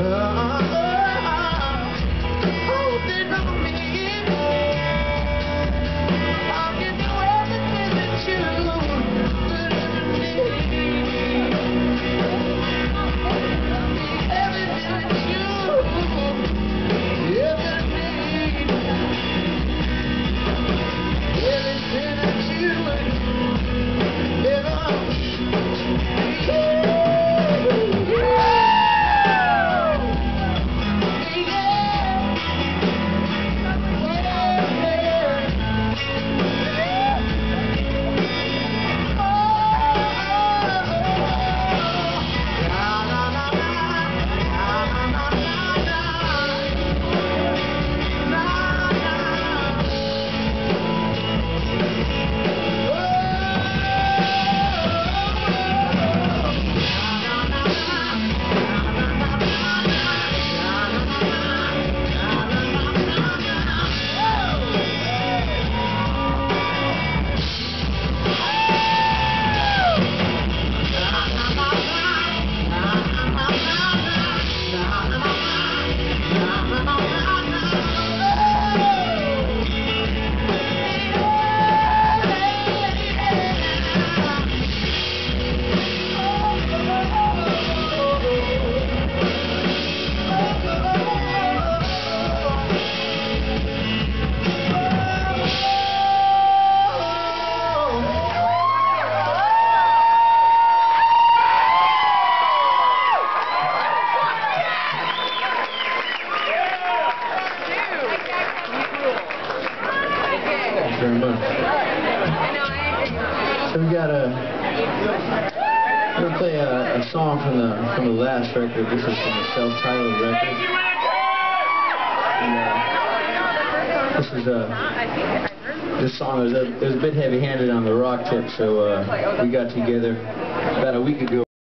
Uh, very much. So we got a. We're gonna play a, a song from the from the last record. This is from the self-titled record. And, uh, this is a. This song was a, a bit heavy-handed on the rock tip, so uh, we got together about a week ago.